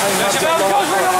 Hang on,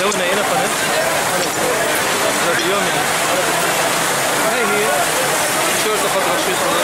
Leuk nee, dat van het. Dat is heel hier. Toch